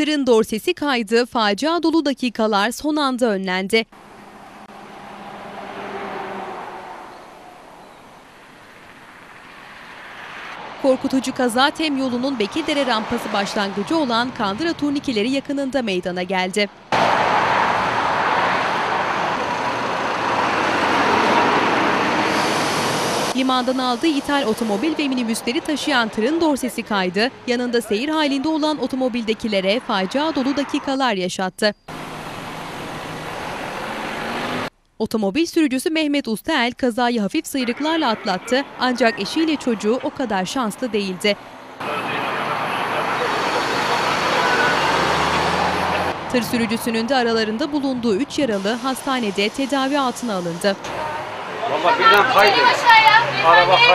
Tırın dorsesi kaydı, facia dolu dakikalar son anda önlendi. Korkutucu kaza Tem yolunun Bekildere rampası başlangıcı olan Kandıra turnikeleri yakınında meydana geldi. Limandan aldığı ithal otomobil ve minibüsleri taşıyan tırın dorsesi kaydı, yanında seyir halinde olan otomobildekilere facia dolu dakikalar yaşattı. Otomobil sürücüsü Mehmet Ustael kazayı hafif sıyrıklarla atlattı ancak eşiyle çocuğu o kadar şanslı değildi. Tır sürücüsünün de aralarında bulunduğu 3 yaralı hastanede tedavi altına alındı. Valla birden kaydı. Araba kaydı.